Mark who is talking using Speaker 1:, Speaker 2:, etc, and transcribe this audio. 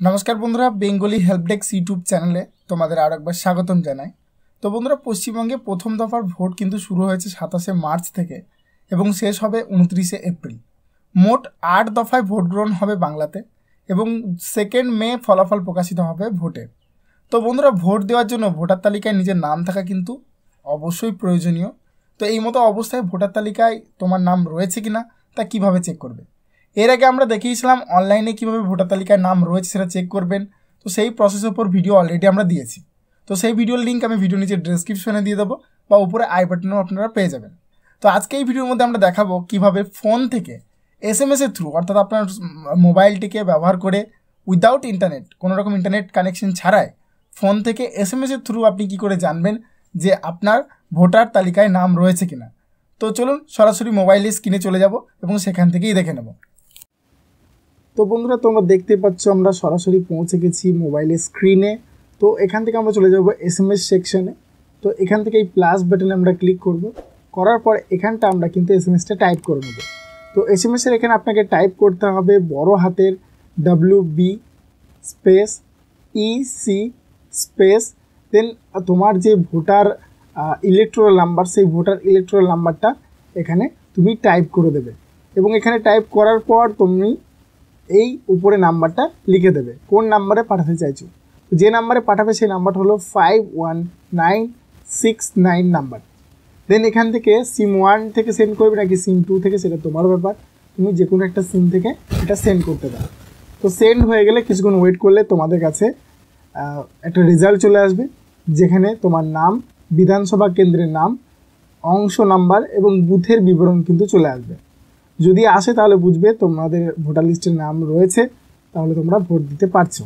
Speaker 1: নমস্কার বন্ধুরা, Bengali help desk YouTube চ্যানেলে তোমাদের আর একবার স্বাগতম জানাই। তো বন্ধুরা, পশ্চিমবঙ্গে প্রথম দফার ভোট কিন্তু শুরু হয়েছে সাতাশে মার্চ থেকে এবং শেষ হবে উনত্রিশে এপ্রিল। মোট আট দফায় ভোট গ্রহণ হবে বাংলাতে এবং সেকেন্ড মে ফলাফল প্রকাশিত হবে ভোটে। তো বন্ধুরা, ভোট দেওয়ার জন্য ভোটার তালিকায় নিজের নাম থাকা কিন্তু অবশ্যই প্রয়োজনীয়। তো এই মতো অবস্থায় ভোটার তালিকায় তোমার নাম রয়েছে কিনা তা কীভাবে চেক করবে? এর আগে আমরা দেখিয়েছিলাম অনলাইনে কীভাবে ভোটার তালিকায় নাম রয়েছে সেটা চেক করবেন। তো সেই প্রসেসের উপর ভিডিও অলরেডি আমরা দিয়েছি। তো সেই ভিডিওর লিঙ্ক আমি ভিডিও নিচে ডিসক্রিপশনে দিয়ে দেবো বা উপরে আই বাটনেও আপনারা পেয়ে যাবেন। তো আজকে এই ভিডিওর মধ্যে আমরা দেখাবো কীভাবে ফোন থেকে এস এম এসের থ্রু অর্থাৎ আপনার মোবাইলটিকে ব্যবহার করে উইদাউট ইন্টারনেট কোনো রকম ইন্টারনেট কানেকশন ছাড়াই ফোন থেকে এস এম এসের থ্রু আপনি কী করে জানবেন যে আপনার ভোটার তালিকায় নাম রয়েছে কিনা। তো চলুন সরাসরি মোবাইলে স্ক্রিনে চলে যাব এবং সেখান থেকেই দেখে নেব। তো বন্ধুরা, তোমরা দেখতে পাচ্ছ আমরা সরাসরি পৌঁছে গেছি মোবাইলের স্ক্রিনে তো এখান থেকে আমরা চলে যাব এস এম এস সেকশানে তো এখান থেকে এই প্লাস বাটনে আমরা ক্লিক করব। করার পর এখানটা আমরা কিন্তু এস এম এসটা টাইপ করে নেব। তো এস এম এসের এখানে আপনাকে টাইপ করতে হবে বড় হাতের W B space E C space then তোমার যে ভোটার ইলেকট্রাল নাম্বার সেই ভোটার ইলেকট্রাল নাম্বারটা এখানে তুমি টাইপ করে দেবে। এবং এখানে টাইপ করার পর তুমি এই উপরে নাম্বারটা লিখে দেবে। কোন নাম্বারে পাঠাতে চাইছো? যে নাম্বারে পাঠাবে সেই নাম্বারটা হলো five one nine six nine number. Then এখান থেকে সিম ওয়ান থেকে সেন্ড করবে নাকি সিম টু থেকে, সেটা তোমার ব্যাপার। তুমি যে কোনো একটা সিম থেকে এটা সেন্ড করতে পারো। তো সেন্ড হয়ে গেলে কিছুক্ষণ ওয়েট করলে তোমাদের কাছে একটা রেজাল্ট চলে আসবে, যেখানে তোমার নাম, বিধানসভা কেন্দ্রের নাম, অংশ নাম্বার এবং বুথের বিবরণ কিন্তু চলে আসবে। যদি আসে তাহলে বুঝবে তোমাদের ভোটার লিস্টের নাম রয়েছে তাহলে তোমরা ভোট দিতে পারছ।